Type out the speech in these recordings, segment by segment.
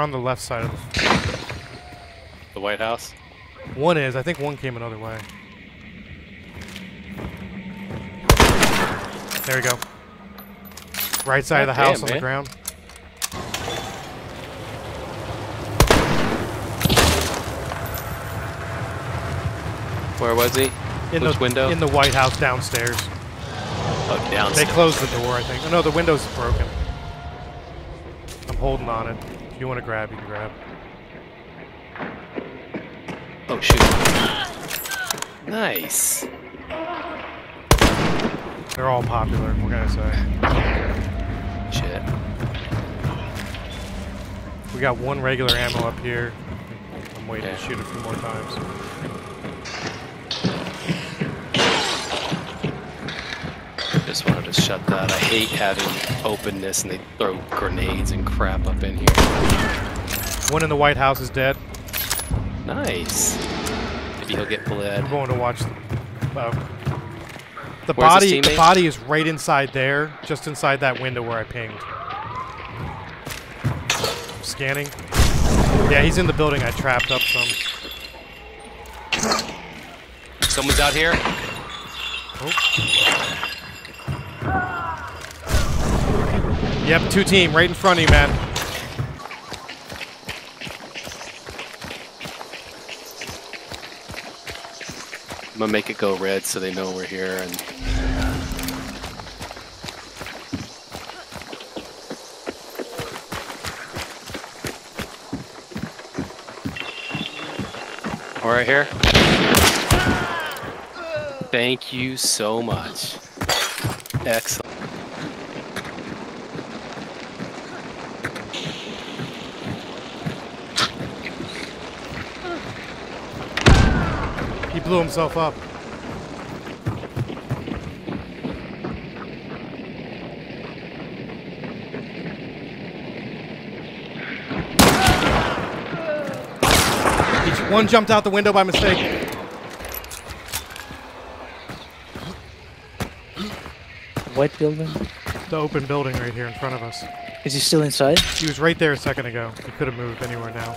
They're on the left side of the. The White House. One is. I think one came another way. There we go. Right side of the God house damn, on the ground. Where was he? In Which the window? In the White House downstairs. Oh, They closed the door, I think. Oh, no, the window's are broken. I'm holding on it. If you want to grab, you can grab. Oh shoot. Nice. They're all popular. Can I say? Shit. We got one regular ammo up here. I'm waiting Yeah. to shoot a few more times. Just wanted to shut that. I hate having openness and they throw grenades and crap up in here. One in the White House is dead. Nice. Maybe he'll get bled. I'm going to watch. The, uh, the Where's body. The body is right inside there, just inside that window where I pinged. Scanning. Yeah, he's in the building. I trapped up some. Someone's out here. Yep, two team right in front of you, man. I'm gonna make it go red so they know we're here and We're right here. Thank you so much. Excellent. Blew himself up. One jumped out the window by mistake. White building. The open building right here in front of us. Is he still inside? He was right there a second ago. He could have moved anywhere now.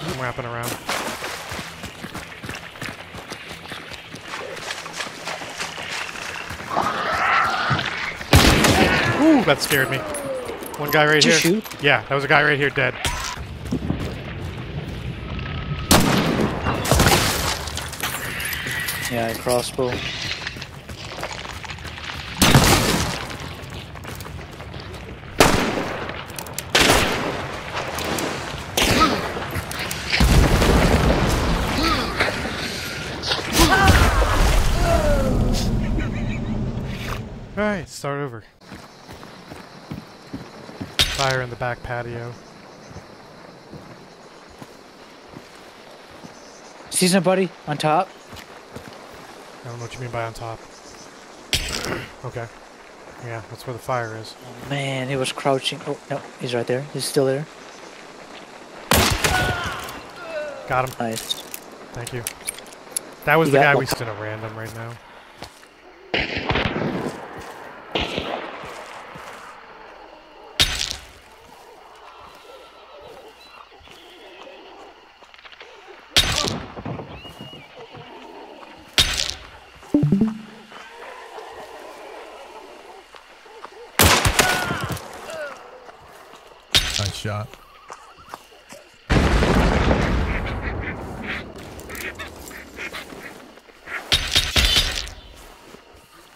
I'm wrapping around. Ooh, that scared me. One guy right Did you here. shoot? Yeah, that was a guy right here dead. Yeah, crossbow. Alright, start over. Fire in the back patio. See somebody on top? I don't know what you mean by on top. okay. Yeah, that's where the fire is. Oh, man, he was crouching. Oh, no, he's right there. He's still there. Got him. Nice. Thank you. That was You the guy one. we stood at random right now. Nice shot.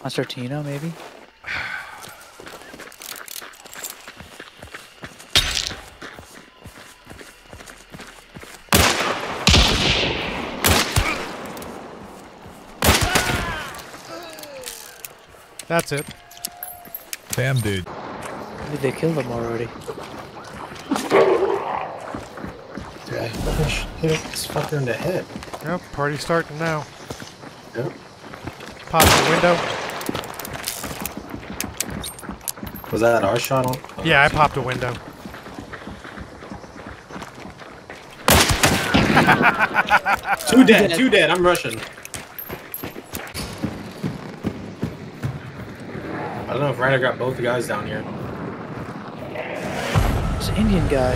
Concertina, maybe? That's it. Damn, dude. Did they kill him already. Yeah, I hit this fucker in the head. Yep, party starting now. Yep. Pop the window. Was that our shot on? Oh, Yeah, I popped a window. Two dead, two dead. I'm rushing. Don't know if Ryder got both the guys down here. It's an Indian guy.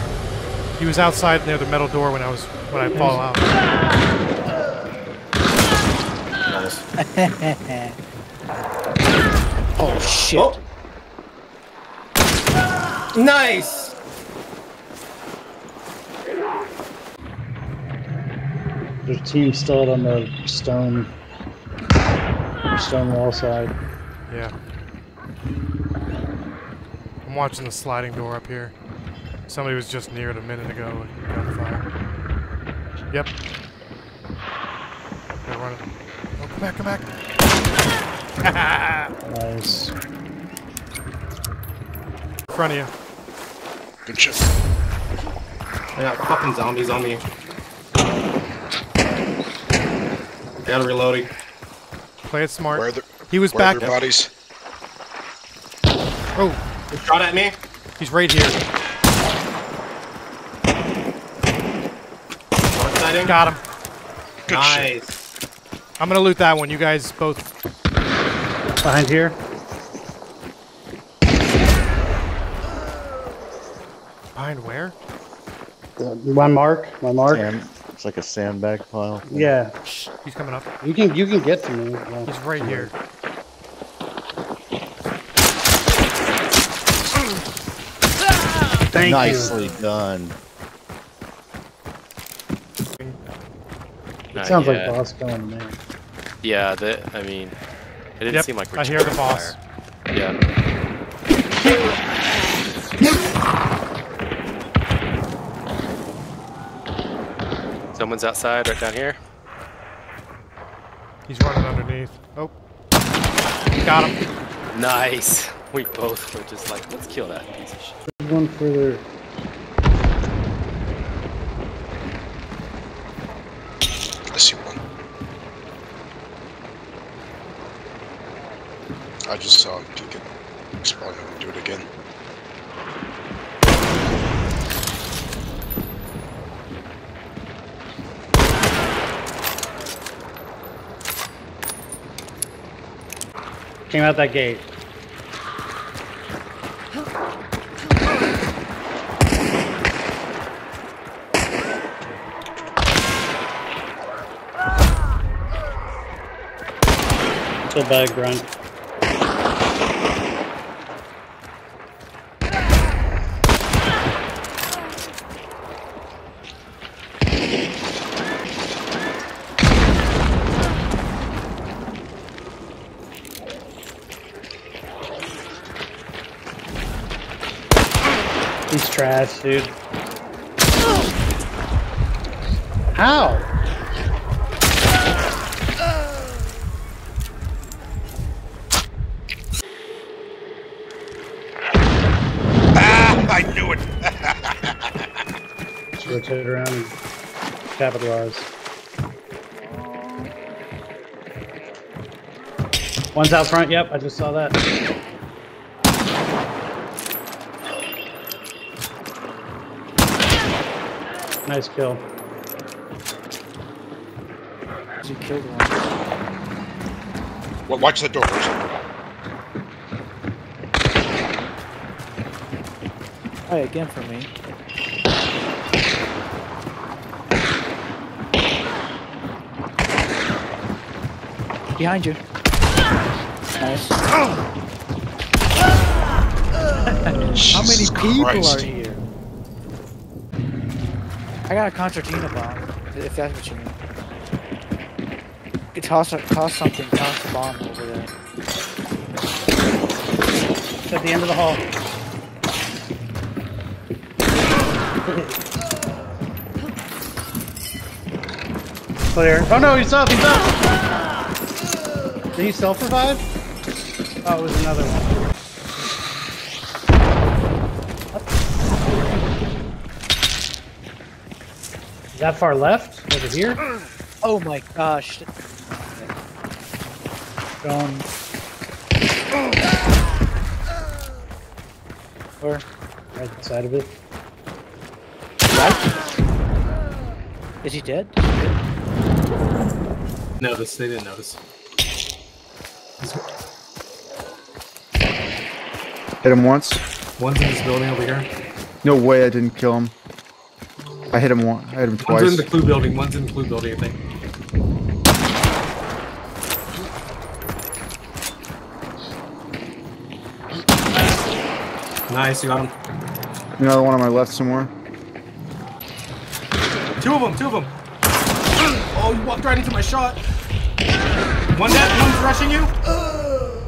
He was outside near the metal door when I was when I fall out. Nice. Oh shit. Oh. Nice! There's a team still on the stone stone wall side. Yeah. I'm watching the sliding door up here. Somebody was just near it a minute ago with gunfire. Yep. They're running. Oh, come back, come back. Nice. In front of you. Good shit. I got fucking zombies on me. Gotta reloading. Play it smart. Where are the he was where are back. their bodies? Oh, He shot at me. he's right here. Dark. Got him. Good shit. nice. I'm gonna loot that one. You guys both. Behind here. Behind where? Uh, my mark. My mark. Sand, it's like a sandbag pile. Yeah. He's coming up. You can you can get to me. Yeah. He's right here. Thank Nicely done. you. Not It sounds like boss going there. Yeah, the, I mean, it didn't Yep, seem like we could. I hear the boss. fire. Yeah. Someone's outside right down here. He's running underneath. Oh. Got him. Nice. We both were just like, let's kill that piece of shit. One further. I see one. I just saw him peeking. He's probably gonna do it again. Came out that gate. Still bag grunt. He's trash, dude. How? Ah! I knew it! Just rotate around and capitalize. One's out front, yep, I just saw that. Nice kill. You killed one. Wa- Watch the door first. Oh, again for me. Behind you. Nice. How many people Christ. are here? I got a concertina bomb, if that's what you mean. You toss, toss something, toss the bomb over there. It's at the end of the hall. Clear. Oh no, he's up, he's up! Did he self-revive? Oh, it was another one. Is that far left? Over here? Oh my gosh. Going. Where? Right side of it. Is he dead? Notice. They didn't notice. Hit him once. One's in this building over here. No way I didn't kill him. I hit him one. I hit him twice. One's twice. in the clue building. One's in the clue building, I think. Nice, you got him. Another one on my left somewhere. Two of them, two of them. Oh, you walked right into my shot. One dead, one's rushing you.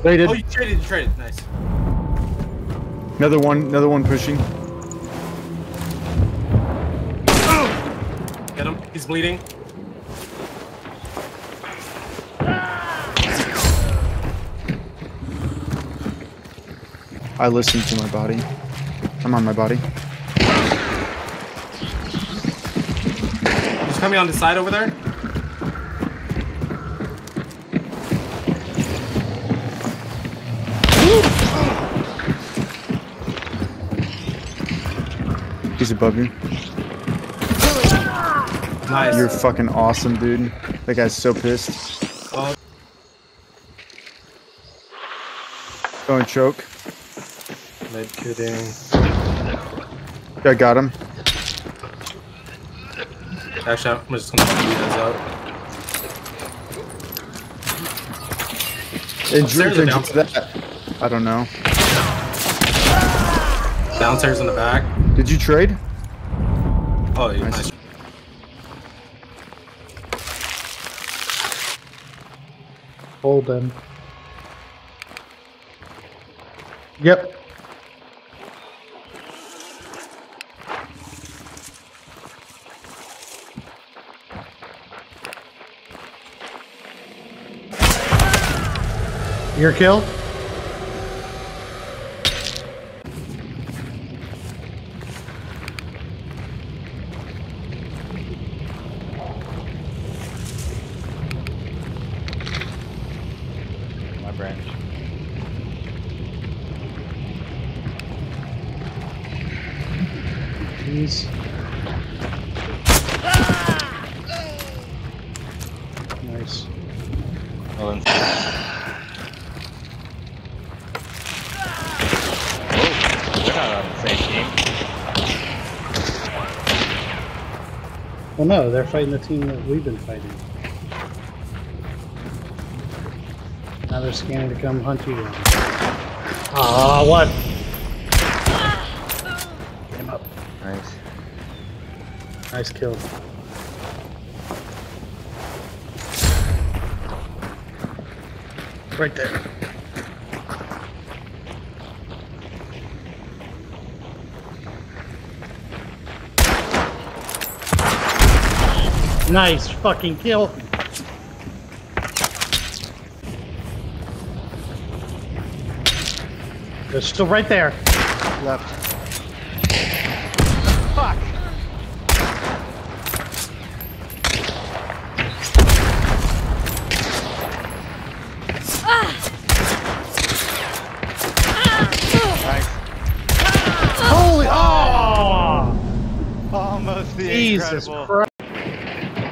Waited. Oh, you traded, you traded. Nice. Another one. Another one pushing. Get him. He's bleeding. I listen to my body. I'm on my body. He's coming on the side over there. He's above you. Nice. You're fucking awesome, dude. That guy's so pissed. Oh. Going choke. Med kidding. I got him. Actually, I'm just gonna leave those out. Injury Upstairs or into that. I don't know. Downstairs in the back. Did you trade? Oh, yeah, Nice. nice. Hold them. Yep. Your kill? Nice. Well, then. Oh, we're not on the same team. Well, no, they're fighting the team that we've been fighting. Now they're scanning to come hunt you down. Ah, what? Get him up. Nice. Nice kill. Right there. Nice fucking kill. They're still right there. Left. Fuck. Nice. Holy! Oh! Almost the Jesus. Christ!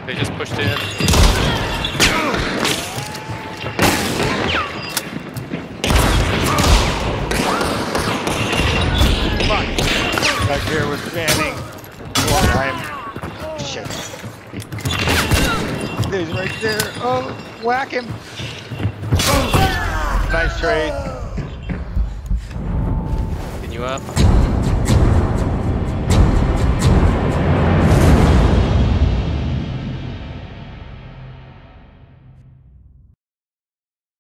They just pushed in. Back here with Fanning. One time. Shit. He's right there. Oh, whack him. Nice trade. Can you up?